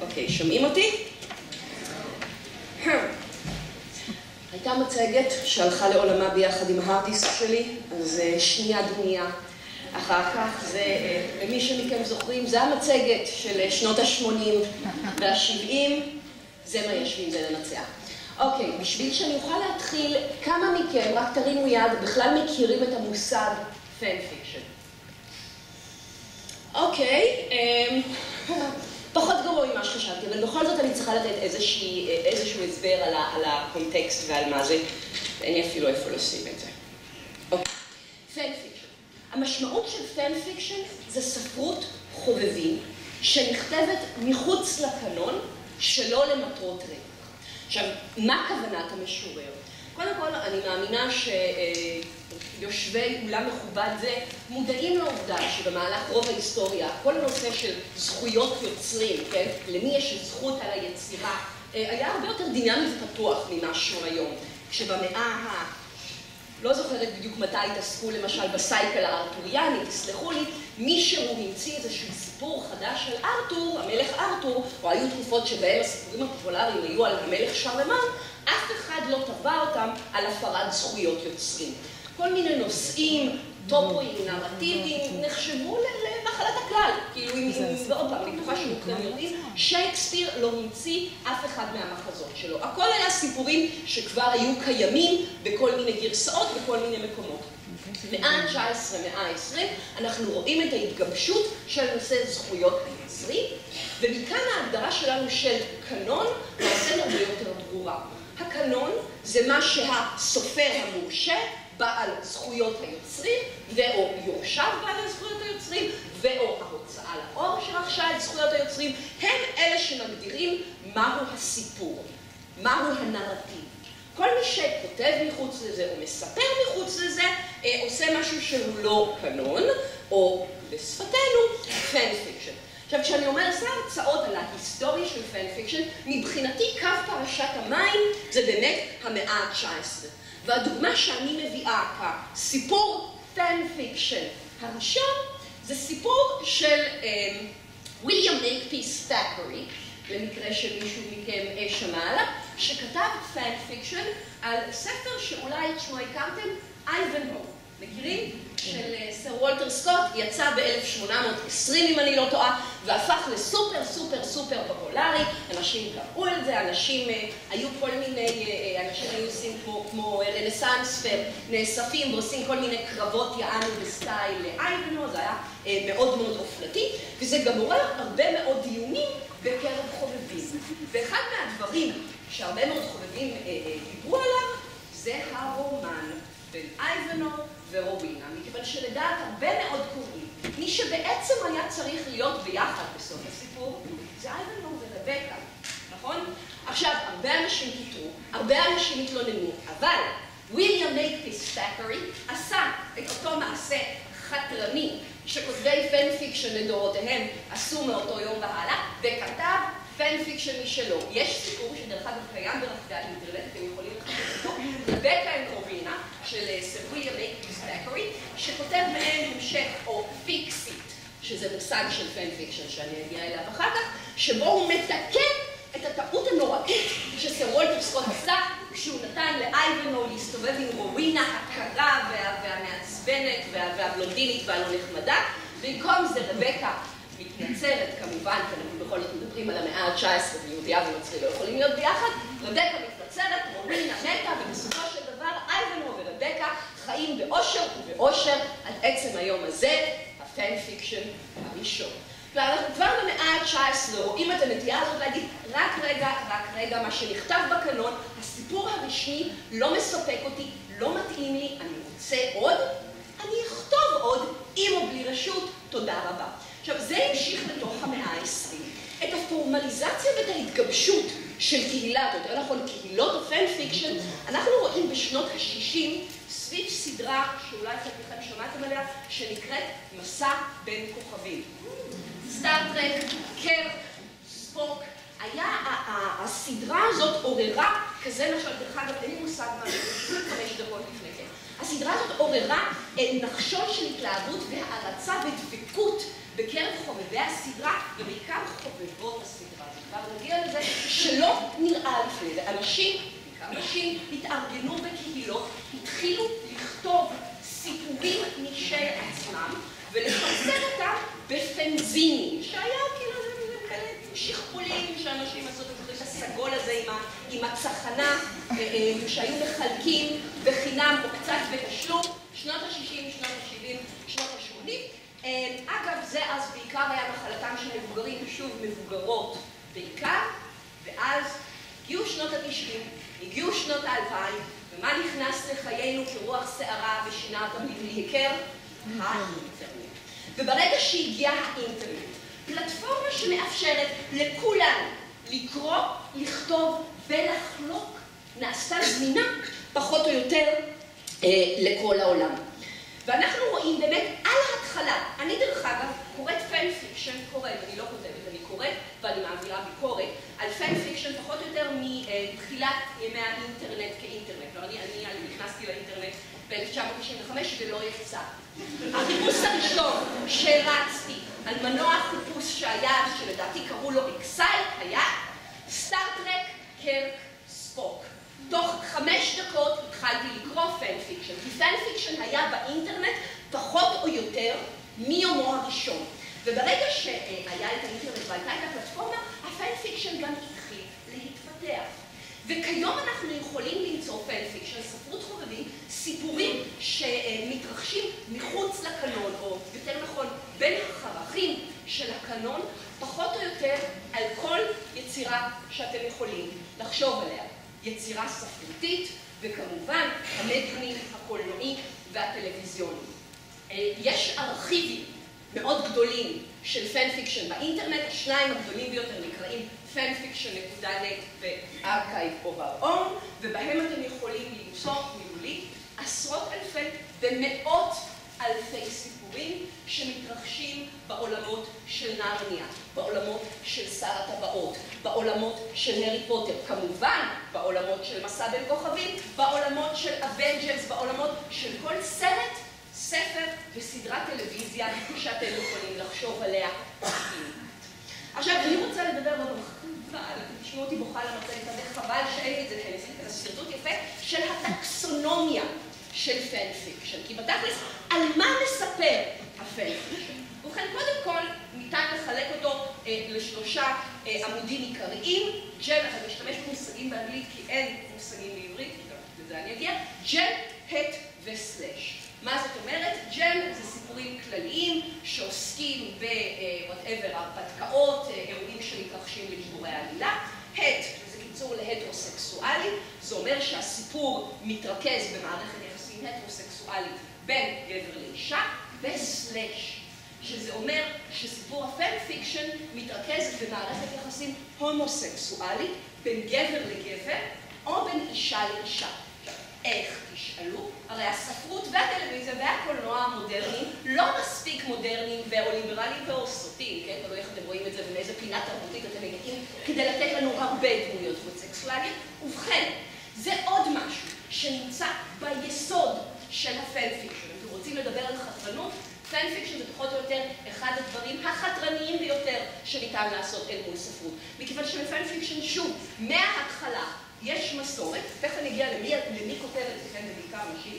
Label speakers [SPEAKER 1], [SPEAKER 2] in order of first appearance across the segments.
[SPEAKER 1] אוקיי, שומעים אותי? הייתה מצגת שהלכה לעולמה ביחד עם ה hard disk שלי, אז שנייה דומייה. אחר כך, זה, למי שמכם זוכרים, זה המצגת של שנות ה-80 וה-70, זה מה יש ועם זה לנצח. אוקיי, בשביל שאני אוכל להתחיל, כמה מכם, רק תרימו יד, בכלל מכירים את המושג fan fiction. אוקיי, פחות גרוע ממה שחשבתי, אבל בכל זאת אני צריכה לתת איזשהו הסבר על הקונטקסט ועל מה זה, אין לי אפילו איפה לשים את זה. אוקיי, fan fiction. המשמעות של fan fiction זה ספרות חובבים שנכתבת מחוץ לקנון שלא למטרות רווח. עכשיו, מה כוונת המשורר? קודם כל, אני מאמינה שיושבי אולם מכובד זה מודעים לעובדה שבמהלך רוב ההיסטוריה, כל הנושא של זכויות יוצרים, כן, למי יש זכות על היצירה, היה הרבה יותר דינמי ופתוח ממה שהוא היום. כשבמאה ה... לא זוכרת בדיוק מתי התעסקו למשל בסייקל הארתוריאני, תסלחו לי, מישהו המציא איזשהו סיפור חדש של ארתור, המלך ארתור, או היו תקופות שבהם הסיפורים הפופולריים היו על המלך שרלמן, אף אחד לא תבע אותם על הפרת זכויות יוצרים. כל מיני נושאים, טופואים, נרטיביים, נחשבו למחלת הכלל. כאילו, אם ועוד פעם, אני בטוחה שכולכם יודעים, שייקספיר לא המציא אף אחד מהמחזות שלו. הכל היה סיפורים שכבר היו קיימים בכל מיני גרסאות, בכל מיני מקומות. מאה ה-19, מאה ה-20, אנחנו רואים את ההתגבשות של נושא זכויות היוצרים, ומכאן ההגדרה שלנו של קנון נעשה הרבה יותר ברורה. הקנון זה מה שהסופר המורשה בעל זכויות היוצרים, ואו יורשיו בעל זכויות היוצרים, ואו ההוצאה לאור שרכשה את זכויות היוצרים, הם אלה שמגדירים מהו הסיפור, מהו הנרטיב. כל מי שכותב מחוץ לזה או מספר מחוץ לזה, עושה משהו שהוא לא קנון, או בשפתנו, fan fiction. עכשיו, כשאני אומרת, עושה הרצאות על ההיסטוריה של fan fiction, מבחינתי קו פרשת המים זה באמת המאה ה-19. והדוגמה שאני מביאה כסיפור fan fiction הראשון, זה סיפור של ויליאם מייקפיס ת'קרי, למקרה שמישהו מכם שמע עליו, שכתב fan fiction על ספר שאולי את שמו הכרתם, אייבנהו. מכירים? של סר וולטר סקוט, יצא ב-1820 אם אני לא טועה, והפך לסופר סופר סופר פופולרי, אנשים קראו על זה, אנשים, היו כל מיני, אנשים היו עושים כמו רנסאנס ונאספים ועושים כל מיני קרבות יעני בסטייל אייבנהו, זה היה מאוד מאוד אופנתי, וזה גם עורר הרבה מאוד דיונים בקרב חובבים. ואחד מהדברים שהרבה מאוד חובבים דיברו עליו, זה הרומן בין אייבנהו ורובינה, מכיוון שלדעת הרבה מאוד קוראים, מי שבעצם היה צריך להיות ביחד בסוף הסיפור, זה אייבנהו ורבקה, נכון? עכשיו, הרבה אנשים קיטרו, הרבה אנשים התלוננו, אבל ויליאם מייקפיס ת'קרי עשה את אותו מעשה חתרני שכותבי fan fiction לדורותיהם עשו מאותו יום והלאה, וכתב fan fiction משלו. יש סיפור שדרך אגב קיים ברחבי האינטרנט, אתם יכולים לחפש אותו, Rebecca and Rowena של סר ויליאם מייקפיס ת'קרי, שכותב מעין המשך או fix-it, שזה מושג של fan fiction שאני אגיע אליו אחר כך, שבו הוא מתקן את הטעות הנוראית שסר וולטר סקוט עשה כשהוא נתן לאייבנהו להסתובב עם רובינה הקרה והמעצבנת והבלונדינית והלא נחמדה, במקום זה רבקה מתנצרת כמובן, כי אנחנו בכל זאת מדברים על המאה ה-19 ויהודיה ונוצרי לא יכולים להיות ביחד, רבקה מתנצרת, רובינה מתה, ובסופו של חיים באושר ובעושר עד עצם היום הזה, ה fan fiction הראשון. ואנחנו כבר במאה ה-19 רואים את הנטייה הזאת להגיד, רק רגע, רק רגע, מה שנכתב בקנון, הסיפור הרשמי לא מספק אותי, לא מתאים לי, אני רוצה עוד, אני אכתוב עוד, עם או בלי רשות, תודה רבה. עכשיו, זה המשיך לתוך המאה ה-20. את הפורמליזציה ואת ההתגבשות של קהילה, יותר נכון, קהילות ה fan fiction, אנחנו רואים בשנות ה-60 סביב סדרה, שאולי חלקכם שמעתם עליה, שנקראת מסע בין כוכבים. Star Trek, קירק, ספוק, היה, הסדרה הזאת עוררה, כזה למשל, דרך אגב, אין לי מושג מה זה, חמש דקות לפני כן. הסדרה הזאת עוררה נחשון של התלהבות והערצה ודבקות בקרב חובבי הסדרה, ובעיקר חובבות הסדרה. כבר נגיע לזה שלא נראה לפני זה. אנשים, בעיקר נשים, התארגנו בקהילות, התחילו לכתוב סיפורים משל עצמם, ולפרסם אותם בפנזינים, שהיה כאילו כאלה שכפולים שאנשים עשו את הסגול הזה עם הצחנה, שהיו מחלקים בחינם או קצת בתשלום, שנות ה-60, שנות ה-70, שנות ה-80. אגב, זה אז בעיקר היה נחלתם של מבוגרים, שוב מבוגרות בעיקר, ואז הגיעו שנות ה-90, הגיעו שנות ה-2000, ומה נכנס לחיינו כרוח שערה ושינה אותם להיכר? האינטרנט. וברגע שהגיע האינטרנט, פלטפורמה שמאפשרת לכולנו לקרוא, לכתוב ולחלוק, נעשתה זמינה פחות או יותר לכל העולם. ואנחנו רואים באמת על ההתחלה, אני דרך אגב קוראת fan fiction, קוראת, אני לא כותבת, אני קוראת ואני מעבירה ביקורת על fan fiction פחות או יותר מתחילת ימי האינטרנט כאינטרנט. לא, אני נכנסתי לאינטרנט ב-1995 ולא יצאתי. החיפוש הראשון שהרצתי על מנוע החיפוש שהיה, שלדעתי קראו לו Excite, היה Star Trek קירק ספוק. תוך חמש דקות התחלתי לקרוא fan fiction, כי fan fiction היה באינטרנט פחות או יותר מיומו הראשון. וברגע שהיה את האינטרנט והייתה את הפלטפורמה, ה fan fiction גם התחיל להתפתח. וכיום אנחנו יכולים למצוא fan fiction, ספרות חובבים, סיפורים שמתרחשים מחוץ לקנון, או יותר נכון, בין החרכים של הקנון, פחות או יותר על כל יצירה שאתם יכולים לחשוב עליה. יצירה ספרותית, וכמובן המדיומים הקולנועי והטלוויזיוני. יש ארכיבים מאוד גדולים של fan fiction באינטרנט, השניים הגדולים ביותר נקראים fanfiction.net ו-archive of our own, ובהם אתם יכולים למצוא מילולית עשרות אלפי ומאות אלפי סיפורים שמתרחשים בעולמות של נרניה, בעולמות של שר הטבעות, בעולמות של הארי פוטר, כמובן בעולמות של מסע בין כוכבים, בעולמות של Avengers, בעולמות של כל סרט, ספר וסדרת טלוויזיה שאתם יכולים לחשוב עליה. עכשיו, אני רוצה לדבר חבל, תשמעו אותי בוכה למצגת הזה, חבל שאין לי את זה כאן, זה שרטוט יפה של הטקסונומיה של fan fiction, כי בתכלס, על מה מספר ה fan? ובכן, קודם כל, ניתן לחלק אותו לשלושה עמודים עיקריים, gen, אתה משתמש במושגים באנגלית כי אין מושגים בעברית, לזה אני אגיע, gen, het ו slash. מה זאת אומרת? gen זה סיפורים כלליים שעוסקים ב-whatever, הרפתקאות, אירועים שמתרחשים לגיבורי העלילה. het, זה קיצור להטרוסקסואלי, זה אומר שהסיפור מתרכז במערכת יחסים הטרוסקסואלית בין גבר לאישה, ו slash, שזה אומר שסיפור ה fan fiction מתרכז במערכת יחסים הומוסקסואלית בין גבר לגבר או בין אישה לאישה. איך תשאלו? הרי הספרות והטלוויזיה והקולנוע המודרניים לא מספיק מודרניים ואו ליברליים ואו סוטים, כן? תלוי איך אתם רואים את זה ומאיזה פינה תרבותית אתם מגיעים כדי לתת לנו הרבה דמויות הומוסקסואליות. ובכן, זה עוד משהו שנמצא ביסוד של ה fan fiction. אם אתם רוצים לדבר על חתרנות, fan fiction זה פחות או יותר אחד הדברים החתרניים ביותר שניתן לעשות אל מול ספרות. מכיוון שב fan fiction, שוב, מההתחלה יש מסורת, תכף אני אגיע למי כותב את זה, כן, בעיקר נשים,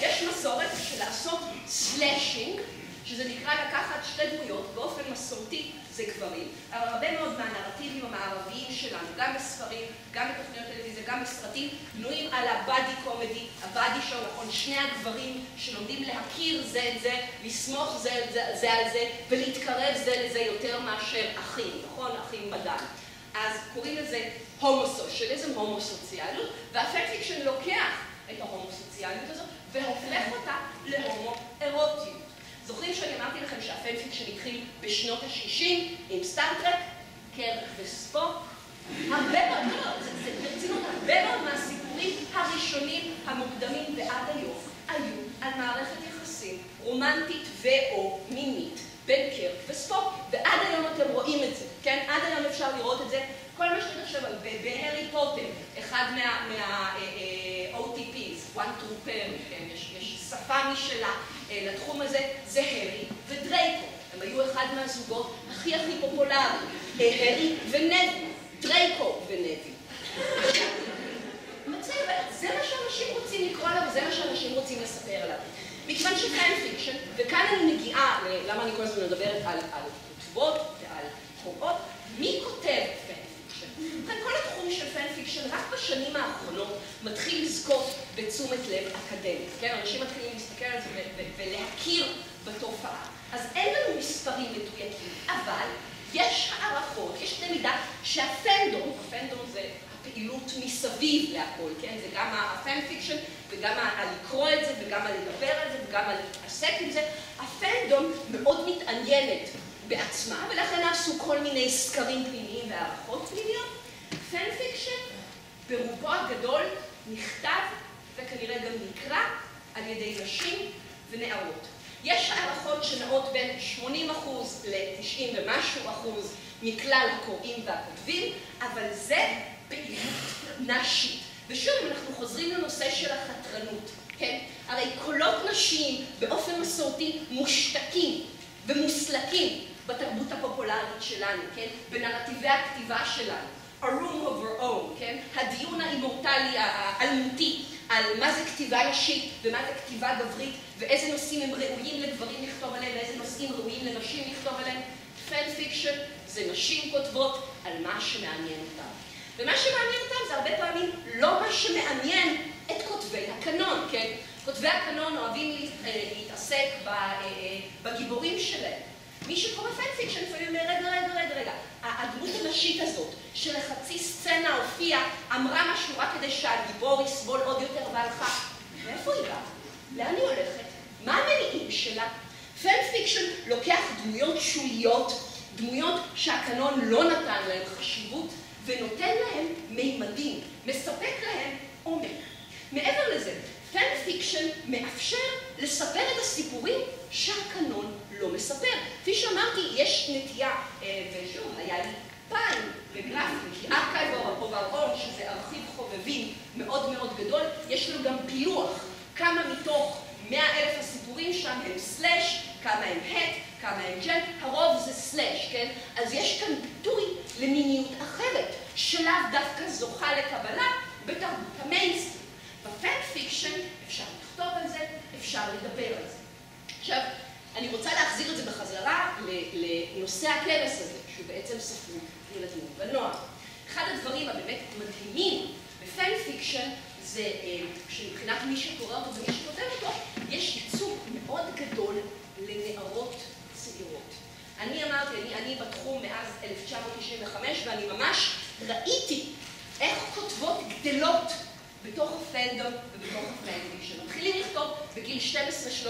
[SPEAKER 1] יש מסורת של לעשות slashing, שזה נקרא לקחת שתי דמויות, באופן מסורתי זה גברים, אבל הרבה מאוד מהנרטיבים המערביים שלנו, גם בספרים, גם בתוכניות טלוויזיה, גם בסרטים, בנויים על ה buddy comedy, ה buddy show, נכון, שני הגברים שלומדים להכיר זה את זה, לסמוך זה, זה, זה על זה, ולהתקרב זה לזה יותר מאשר אחים, נכון? אחים בדם. אז קוראים לזה הומוסוציאליזם, הומוסוציאליות, וה fan fiction לוקח את ההומוסוציאליות הזאת והופך אותה להומו-אירוטיות. זוכרים שאני אמרתי לכם שה fan fiction התחיל בשנות ה-60 עם סטארטרק, קרק וספוק? הרבה מאוד, לא, לא, זה ברצינות, הרבה מאוד מהסיפורים הראשונים, המוקדמים ועד היום, היו על מערכת יחסים רומנטית ו/או מינית בין קרק וספוק, ועד היום אתם רואים את זה, כן? עד היום אפשר לראות את זה כל מה שאתה חושב על בהרי פוטר, אחד מה-OTPs, one true parent, יש שפה משלה לתחום הזה, זה הרי ודרייקו. הם היו אחד מהזוגות הכי הכי פופולריים, הארי ונבי, דרייקו ונבי. זה מה שאנשים רוצים לקרוא עליו, וזה מה שאנשים רוצים לספר עליו. מכיוון ש fan fiction, וכאן אני מגיעה, למה אני כל הזמן מדברת על כתובות ועל קוראות, מי כותב fan fiction? כל התחום של fan fiction רק בשנים האחרונות מתחיל לזכות בתשומת לב אקדמית, כן? אנשים מתחילים להסתכל על זה ולהכיר בתופעה. אז אין לנו מספרים מדויקים, אבל יש הערכות, יש קנה מידה שה fandom, ה fandom זה הפעילות מסביב להכל, כן? זה גם ה fan fiction וגם על לקרוא את זה וגם על לדבר על זה וגם על להתעסק עם זה. ה fandom מאוד מתעניינת בעצמה ולכן נעשו כל מיני סקרים פנימיים והערכות פנימיות. fan fiction ברובו הגדול נכתב וכנראה גם נקרא על ידי נשים ונערות. יש הערכות שנעות בין 80 אחוז ל-90 ומשהו אחוז מכלל הקוראים והכותבים, אבל זה פעילות נשית. ושוב, אנחנו חוזרים לנושא של החתרנות, כן? הרי קולות נשים באופן מסורתי מושתקים ומוסלקים בתרבות הפופולרית שלנו, כן? בנרטיבי הכתיבה שלנו. A room of our own, כן? הדיון האימורטלי, האלמותי, על מה זה כתיבה נשית ומה זה כתיבה גברית ואיזה נושאים הם ראויים לגברים לכתוב עליהם ואיזה נושאים ראויים לנשים לכתוב עליהם. fan fiction זה נשים כותבות על מה שמעניין אותם. ומה שמעניין אותם זה הרבה פעמים לא מה שמעניין את כותבי הקנון, כן? כותבי הקנון אוהבים להתעסק בגיבורים שלהם. מי שקורא fan fiction לפעמים אומר, רגע, רגע, רגע, רגע, הדמות הנשית הזאת, שלחצי סצנה הופיעה, אמרה משהו רק כדי שהגיבור יסבול עוד יותר והלכה. מאיפה היא באה? לאן היא הולכת? מה המניעים שלה? fan fiction לוקח דמויות שוליות, דמויות שהקנון לא נתן להן חשיבות, ונותן להם מימדים, מספק להם עומק. מעבר לזה, fan fiction מאפשר לספר את הסיפורים שהקנון לא מספר. כפי שאמרתי, יש נטייה, ושוב, היה לי פן וגרפי, כי Archive of Our Own, שזה ארכיב חובבים מאוד מאוד גדול, יש לנו גם פילוח, כמה מתוך מאה אלף הסיפורים שם הם slash, כמה הם het, כמה הם gen, הרוב זה slash, כן? אז יש כאן ביטוי למיניות אחרת, שלאו דווקא זוכה לקבלה בתרבות המיינסטרים. ב fan fiction אפשר לכתוב על זה, אפשר לדבר על זה. עכשיו, אני רוצה להחזיר את זה בחזרה לנושא הכנס הזה, שהוא בעצם ספרות ילדים ונוער. אחד הדברים הבאמת מדהימים ב fan fiction זה שמבחינת מי שקורא אותו ומי שכותב אותו, יש ייצוג מאוד גדול לנערות צעירות. אני אמרתי, אני, אני בתחום מאז 1995 ואני ממש ראיתי איך כותבות גדלות בתוך הפנדום ובתוך הפנדום, שמתחילים לכתוב בגיל 12-13.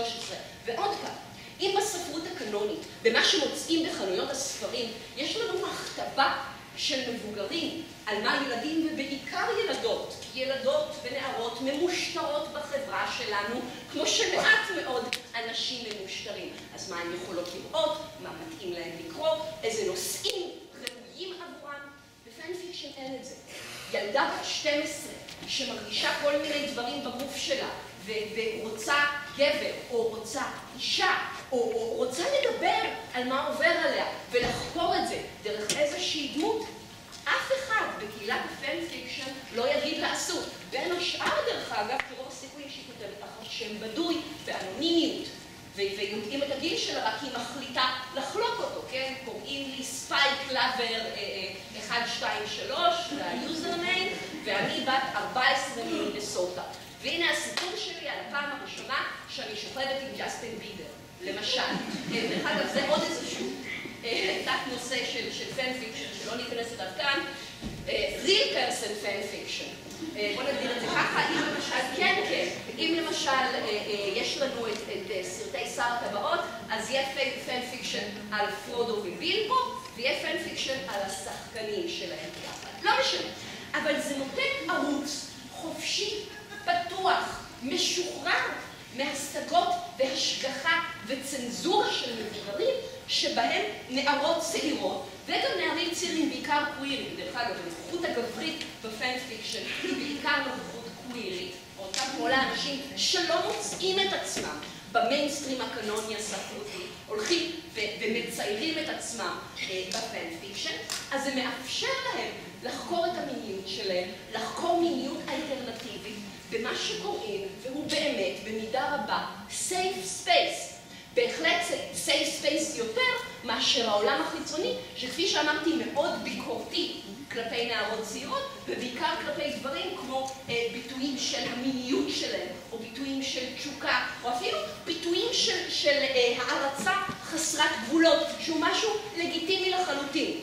[SPEAKER 1] ועוד פעם, אם בספרות הקנונית, במה שמוצאים בחנויות הספרים, יש לנו הכתבה של מבוגרים על מה ילדים ובעיקר ילדות, כי ילדות ונערות ממושטרות בחברה שלנו, כמו שמעט מאוד אנשים ממושטרים. אז מה הן יכולות לראות, מה מתאים להן לקרוא, איזה נושאים ראויים עבורם, ב fan fiction אין את זה. ילדה בת 12 שמרגישה כל מיני דברים בגוף שלה ורוצה גבר או רוצה אישה או, רוצה לדבר על מה עובר עליה ולחקור את זה דרך איזושהי דמות, אף אחד בקהילת ה fan fiction לא יגיד לה אסור. בין השאר דרך אגב, תראו הסיכוי שהיא כותבת תחת שם בדוי באנונימיות ויודעים את הגיל שלה, רק היא מחליטה לחלוק אותו, כן? קוראים לי Spike Lover 1, 2, 3, זה ה username, ואני בת 14 ממינסוטה. והנה הסיפור שלי על הפעם הראשונה שאני שוכבת עם ג'סטין ביבר, למשל. דרך אגב, זה עוד איזשהו תת נושא של fan fiction, שלא ניכנס אליו כאן. real person fan fiction. בוא נגדיר את זה ככה, אם למשל, כן, כן, אם למשל יש לנו את סרטי שר הטבעות, אז יהיה fan fiction על פרודו ובילבו, ויהיה fan fiction על השחקנים שלהם יחד. לא משנה. אבל זה נותן ערוץ חופשי, פתוח, משוחרר, מהשגות והשגחה וצנזורה של מבוגרים, שבהם נערות צעירות וגם נערים צעירים, בעיקר קווירים, דרך אגב, הנוכחות הגברית ב fan fiction היא בעיקר נוכחות קווירית, אותם כל האנשים שלא מוצאים את עצמם במיינסטרים הקנוני הספרותי, הולכים מציירים את עצמם ב fan fiction, אז זה מאפשר להם לחקור את המיניות שלהם, לחקור מיניות אלטרנטיבית במה שקוראים, והוא באמת במידה רבה, safe space. בהחלט safe space יותר מאשר העולם החיצוני, שכפי שאמרתי מאוד ביקורתי כלפי נערות צעירות, ובעיקר כלפי דברים כמו ביטויים של המיניות שלהם, או ביטויים של תשוקה, או אפילו ביטויים של, של הערצה חסרת גבולות, שהוא משהו לגיטימי לחלוטין.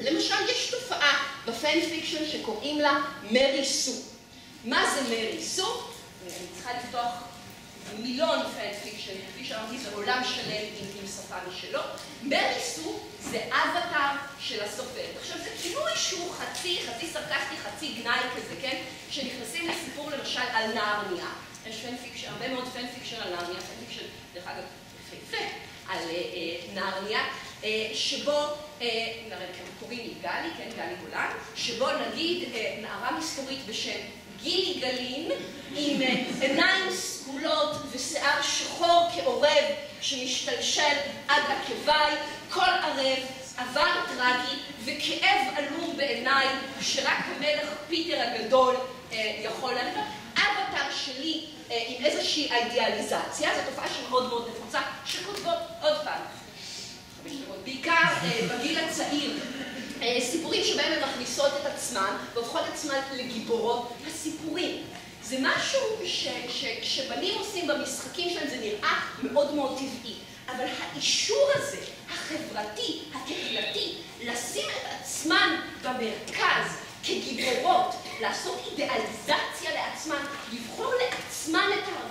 [SPEAKER 1] למשל, יש תופעה ב fan fiction שקוראים לה מרי סו. מה זה מרי סו? אני צריכה לפתוח מילון fan fiction, כפי שאמרתי, זה עולם שלם עם שפה משלו. מרי סו זה אבטר של הסופר. עכשיו, זה כינוי שהוא חצי, חצי סרקסטי, חצי גנאי כזה, כן? כשנכנסים לסיפור למשל על נרניה. יש fan fiction, הרבה מאוד fan fiction על נרניה, fan fiction, דרך אגב, יפהפה, על נרניה, שבו, קוראים לי גלי, כן, גלי גולן, שבו נגיד נערה מסתורית בשם גילי גלין, עם עיניים סגולות ושיער שחור כעורב שמשתלשל עד עקביי, כל ערב, עבר טרגי וכאב עלום בעיניי שרק המלך פיטר הגדול יכול להגיד. אבטר שלי עם איזושהי אידיאליזציה, זו תופעה שמאוד מאוד נפוצה, שכותבות עוד פעם, בעיקר בגיל הצעיר, סיפורים שבהם הן מכניסות את עצמן והופכות עצמן לגיבורות הסיפורים. זה משהו שכשבנים עושים במשחקים שלהם זה נראה מאוד מאוד טבעי, אבל האישור הזה, החברתי, הקהילתי, לשים את עצמן במרכז כגיבורות, לעשות אידיאליזציה לעצמן, לבחור לעצמן את ההרפתקה,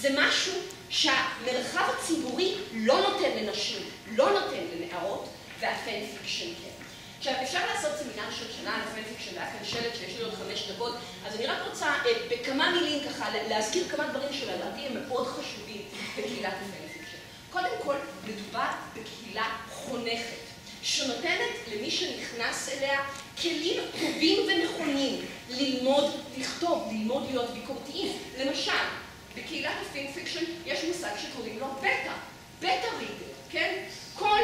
[SPEAKER 1] זה משהו שהמרחב הציבורי לא נותן לנשים, לא נותן לנערות, וה fan fiction כן. עכשיו, אפשר לעשות סמינר של שנה על ה fan fiction, והיה כאן שלט שיש לי עוד חמש דקות, אז אני רק רוצה בכמה מילים ככה להזכיר כמה דברים שלדעתי הם מאוד חשובים בקהילת ה fan fiction. קודם כל, מדובר בקהילה חונכת, שנותנת למי שנכנס אליה כלים טובים ונכונים ללמוד לכתוב, ללמוד להיות ביקורתיים. למשל, בקהילת ה fan fiction יש מושג שקוראים לו beta, beta reader, כן? כל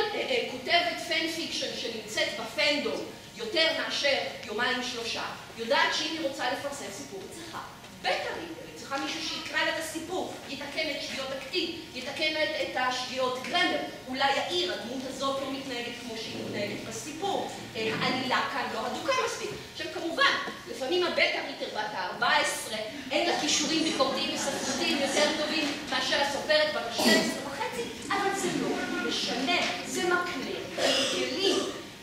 [SPEAKER 1] כותבת fan fiction שנמצאת ב fandom יותר מאשר יומיים שלושה, יודעת שאם היא רוצה לפרסם סיפור, היא צריכה beta reader. צריכה מישהו שיקרא לה את הסיפור, יתקן את שגיאות הכתיב, יתקן את השגיאות grammar, אולי יעיר, הדמות הזאת לא מתנהגת כמו שהיא מתנהגת בסיפור, העלילה כאן לא הדוקה מספיק. עכשיו כמובן, לפעמים הבטא ריטר בת ה-14, אין לה כישורים ביקורתיים וספרותיים יותר טובים מאשר הסופרת בת ה-12 וחצי, אבל זה לא משנה, זה מקנה כלים.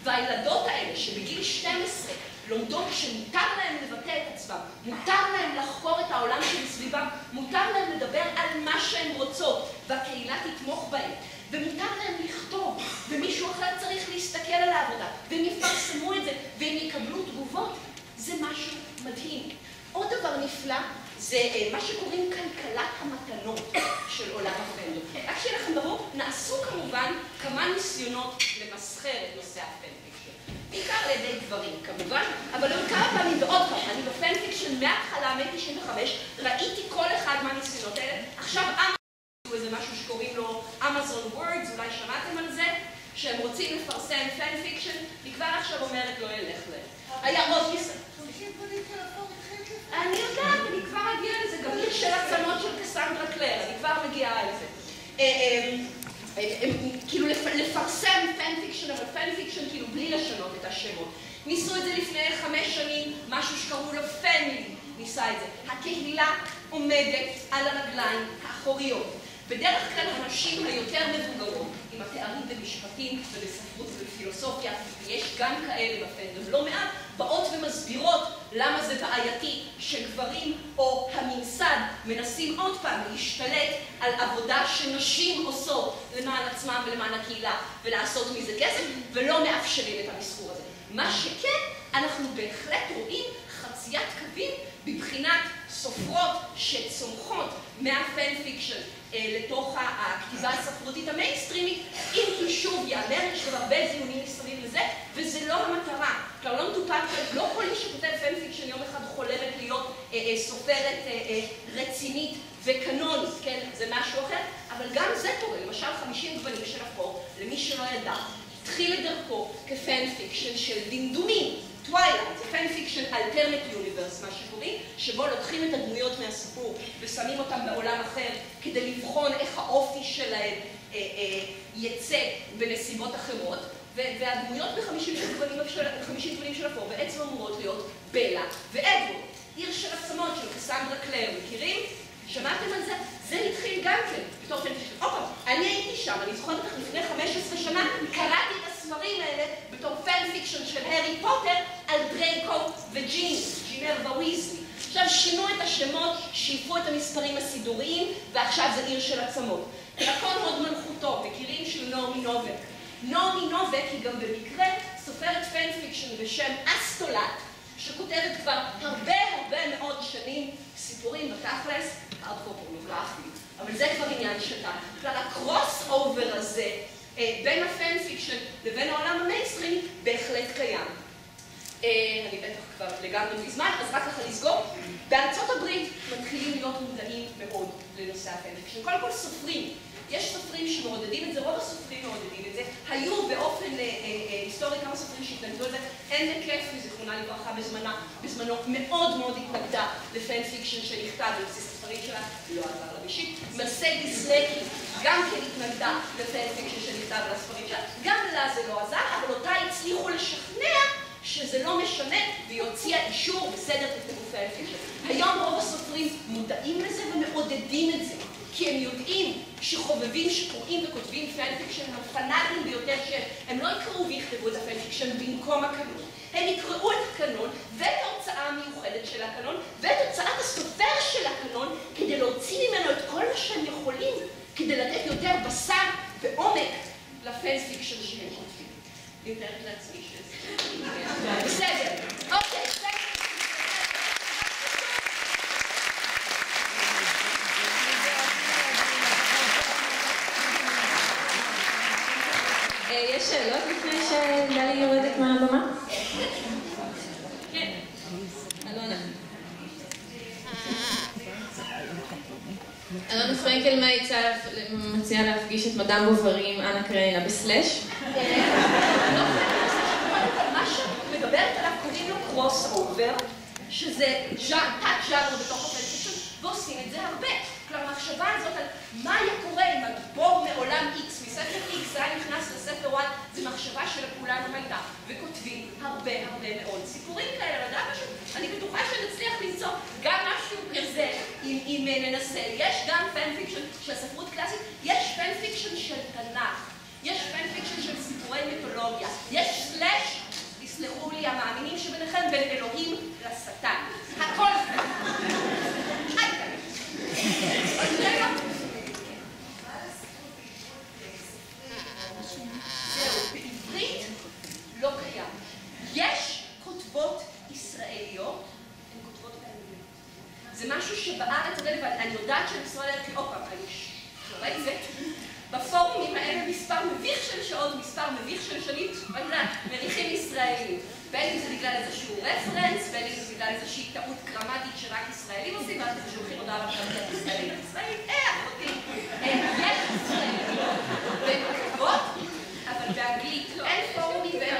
[SPEAKER 1] והילדות האלה שבגיל 12 לומדות שמותר להם לבטא את עצמם, מותר להם לחקור את העולם שמסביבם, מותר להם לדבר על מה שהן רוצות, והקהילה תתמוך בהם, ומותר להם לכתוב, ומישהו אחר צריך להסתכל על העבודה, והם יפרסמו את זה, והם יקבלו תגובות. זה משהו מדהים. עוד דבר נפלא, זה מה שקוראים כלכלת המתנות של עולם ה fandom. רק שיהיה לכם ברור, נעשו כמובן כמה ניסיונות למסחר את נושא ה fan fiction. בעיקר על ידי גברים כמובן, אבל עוד כמה פעמים ועוד פעם, אני ב fan fiction מההתחלה, מ-95, ראיתי כל אחד מהניסיונות האלה. עכשיו אמזון, איזה משהו שקוראים לו Amazon Worlds, אולי שמעתם על זה, שהם רוצים לפרסם fan fiction, אני כבר עכשיו אומרת לא ילך להם. היה עוד ניסיון. אני יודעת, אני כבר אגיע לזה, גם עיר של עצמות של קסנדרה קלר, אני כבר מגיעה לזה. כאילו לפרסם fan fiction, אבל fan fiction כאילו בלי לשנות את השמות. ניסו את זה לפני חמש שנים, משהו שקראו לו FanLib, ניסה את זה. הקהילה עומדת על הרגליים האחוריות. בדרך כלל הנשים היותר מבוגרות, עם התארים במשפטים ובספרות ובפילוסופיה, ויש גם כאלה בפנדום, לא מעט, למה זה בעייתי שגברים או הממסד מנסים עוד פעם להשתלט על עבודה שנשים עושות למען עצמם ולמען הקהילה ולעשות מזה כסף, ולא מאפשרים את המסחור הזה. מה שכן, אנחנו בהחלט רואים חציית קווים בבחינת סופרות שצומחות מה fan fiction לתוך הכתיבה הספרותית המיינסטרימית, אם כי שוב ייאמר, יש גם הרבה זיונים מסביב לזה, וזה לא המטרה. כלומר, לא מטופל, לא כל מי שכותב fan fiction יום אחד חולמת להיות סופרת רצינית וקנונית, כן? זה משהו אחר, אבל גם זה קורה, למשל 50 גוונים של אפור, למי שלא ידע, התחיל את דרכו כ fan fiction של דמדומים. Twilight, זה fan fiction alternate universe, מה שקוראים, שבו לוקחים את הדמויות מהסיפור ושמים אותם בעולם אחר כדי האופי שלהם יצא בנסיבות אחרות, והדמויות בחמישים גוונים של אפור בעצם אמורות להיות בלה ואדוורד, עיר של עצמות של קסנדרה קלר, מכירים? שמעתם על זה? זה התחיל גם כן, בתור fan fiction. עוד פעם, אני הייתי שם, אני זוכרת אותה לפני 15 שנה, קראתי את הספרים האלה בתור fan fiction של הארי פוטר על דרייקו וג'יני, ג'יני וויזלי. עכשיו שינו את השמות, שייפו את המספרים הסידוריים, ועכשיו זה עיר של עצמות. דרקון הוד מלכותו, מכירים של נעמי נובק. נעמי נובק היא גם במקרה סופרת fan fiction בשם astolat, שכותבת כבר הרבה הרבה מאוד שנים סיפורים בתכלס, הארדקור פורנוגרפי, אבל זה כבר עניין שלה. כל ה crossover הזה בין ה fan fiction לבין העולם המיינסטרים בהחלט קיים. אני בטח כבר לגמרי מזמן, אז רק ככה לסגור. בארצות הברית מתחילים להיות מודעים מאוד לנושא ה fan fiction. קודם כל סופרים. יש סופרים שמעודדים את זה, רוב הסופרים מעודדים את זה. היו באופן היסטורי כמה סופרים שהתנגדו לזה. אן מקאפרי, זיכרונה לברכה בזמנו, מאוד מאוד התנגדה ל fan fiction שנכתב בבסיס הספרים שלה, לא עזר לה אישית. מרסדיס לקי גם כן התנגדה ל fan fiction שנכתב בספרים שלה, גם לה זה לא עזר, אבל אותה הצליחו לשכנע שזה לא משנה, והיא הוציאה אישור בסדר תכתבו fan fiction. היום רוב הסופרים מודעים לזה ומעודדים את זה. כי הם יודעים שחובבים שקוראים וכותבים fan fiction הם הפנאטים ביותר שהם לא יקראו ויכתבו את ה fan fiction במקום הקנון. הם יקראו את הקנון ואת ההוצאה המיוחדת של הקנון ואת הוצאת הסופר של הקנון כדי להוציא ממנו את כל מה שהם יכולים כדי לתת יותר בשר ועומק ל fan fiction שהם כותבים. אני מתארת שזה... בסדר, אוקיי, בסדר.
[SPEAKER 2] יש שאלות לפני שדלי יורדת מהבמה?
[SPEAKER 1] כן.
[SPEAKER 2] אלונה. אלונה פרנקל מציעה עם אנה קריינה ב slash.
[SPEAKER 1] מה שמדברת עליו קוראים לו crossover, שזה תת-ז'אנר בתוך ה fan fiction, ועושים את זה הרבה. כלומר, המחשבה הזאת על מה היה קורה אם גיבור מעולם X, מספר X, זה היה נכנס לספר Y, זו מחשבה שלכולנו הייתה, וכותבים הרבה הרבה מאוד סיפורים כאלה, לדעת משהו, אני בטוחה שנצליח למצוא גם משהו כזה, אם ננסה. יש גם fan fiction של ספרות קלאסית, יש fan fiction של תנ"ך, יש fan fiction של סיפורי מיתולוגיה, יש slash, תסלחו לי המאמינים שביניכם, בין אלוהים לשטן. הכל זה. עד כאן. זהו, בעברית לא קיים. יש כותבות ישראליות, הן כותבות באנגלית. זה משהו שבארץ, אני יודעת שמשרד הערכי, עוד פעם, אני שורצת, בפורומים האלה מספר מביך של שעות, מספר מביך של שנים, אני יודעת, מריחים ישראלים. בין אם זה בגלל איזשהו רפרנס, בין אם זה בגלל איזושהי טעות גרמטית שרק ישראלים עושים, ואז אתם שולחים הודעה בקרבת ישראלים לישראלים, אה, אחותי, יש ישראליות, כותבות, אבל באנגלית, אין פורומים ואין...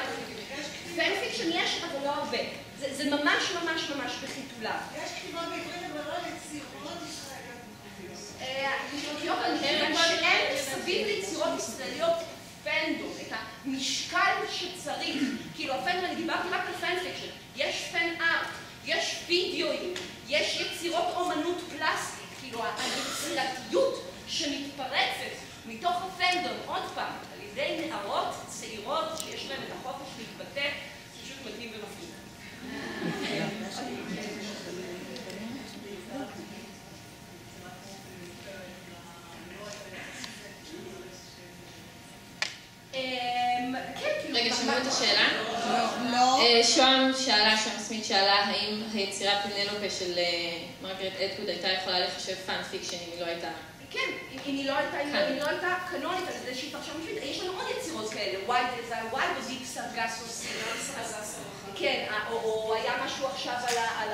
[SPEAKER 1] fiction יש, אבל לא הרבה. זה ממש ממש ממש בחיתוליה.
[SPEAKER 3] יש כתיבה בעברית, אבל לא יצירות
[SPEAKER 1] ישראליות. שאין מסביב ליצירות ישראליות fandom, את המשקל שצריך. כאילו ה fandom, אני דיברתי רק על fan fiction. יש fan art, יש וידאוים, יש יצירות אומנות פלסטית. כאילו היצירתיות שמתפרצת מתוך ה fandom, עוד פעם, על ידי נערות צעירות שיש להן את החופש להתבטא, זה פשוט מדהים ומפעים.
[SPEAKER 2] רגע, שמעו את השאלה?
[SPEAKER 3] לא.
[SPEAKER 2] אה, שוהם שאלה, שוהם סמית שאלה, האם היצירת פנלופה של אה, מרגרט אדגוד הייתה יכולה לחשב פאן פיקשן אם היא לא הייתה...
[SPEAKER 1] כן, אם היא לא הייתה, אם היא לא הייתה קנונית על איזושהי פרשנות יש לנו עוד יצירות כאלה, וואי זה וואי בזיק סרגסו סינוס, כן, ה- או- או היה משהו עכשיו על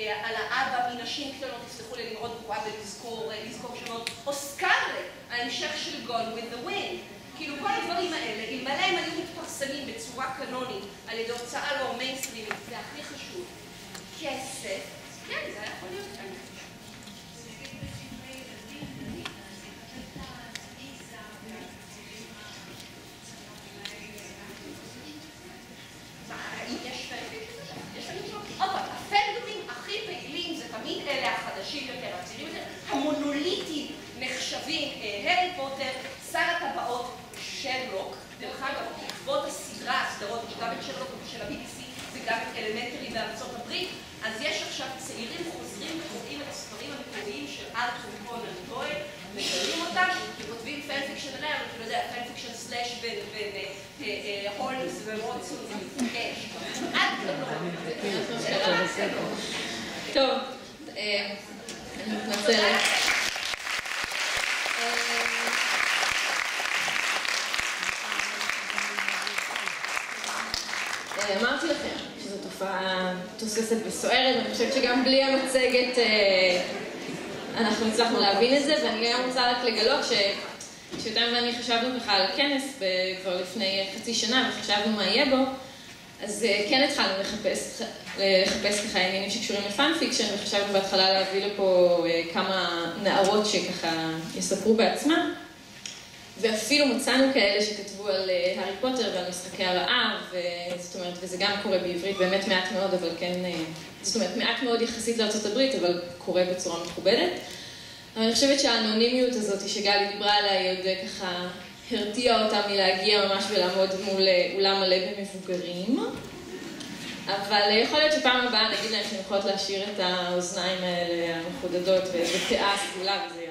[SPEAKER 1] אה, האבא מנשים קטנות, תסלחו לי, אני מאוד גרועה בלזכור אה, לזכור שמות, או סקארלט, ההמשך של Gone with the Wind. כאילו כל הדברים האלה, אלמלא הם היו מתפרסמים בצורה קנונית על ידי הוצאה לא מיינסטרימית, והכי חשוב, כסף, כן, זה היה יכול להיות כאן. אם יש פנדומים, יש פנדומים. עוד פעם, הפנדומים הכי פעילים זה תמיד אלה החדשים יותר, הצעירים יותר, המונוליטים נחשבים אה, הארי פוטר, שר הטבעות, שרלוק, דרך אגב, בעקבות הסדרה, הסדרות, יש גם את שרלוק של ה-BBC וגם את Elementary בארצות הברית, אז יש עכשיו צעירים חוזרים וקוראים את הספרים המקוריים של ארתור קונן דויל, מגלים אותם, וכותבים fan fiction עליהם, אבל אתה יודע, fan fiction slash בין בין, אה, אה, אה, הולמס ווטסון זה מתנגש. עד כלום.
[SPEAKER 2] טוב, אה, אני מתנצלת. אה, אמרתי לכם שזו תופעה תוססת וסוערת, ואני חושבת המצגת אה, אנחנו הצלחנו להבין את זה, ואני גם רוצה רק לגלות ש... כשיותם ואני חשבנו ככה על הכנס כבר לפני חצי שנה וחשבנו מה יהיה בו, אז אה, כן התחלנו לחפש, לחפש ככה עניינים שקשורים ל fan fiction, וחשבנו בהתחלה להביא לפה אה, כמה נערות שככה יספרו בעצמן, ואפילו מצאנו כאלה שכתבו על הארי פוטר ועל משחקי הרעב, ו- זאת אומרת, וזה גם קורה בעברית באמת מעט מאוד, אבל כן, זאת אומרת, מעט מאוד יחסית הברית, אבל קורה בצורה מכובדת. אבל אני חושבת שהאנונימיות הזאת שגלי דיברה עליה, היא עוד אה, ככה הרתיעה אותה מלהגיע ממש ולעמוד מול אה, אולם מלא במבוגרים. אבל אה, יכול להיות שפעם הבאה נגיד להם שהן יכולות להשאיר את האוזניים האלה המחודדות ופאה סגולה וזה.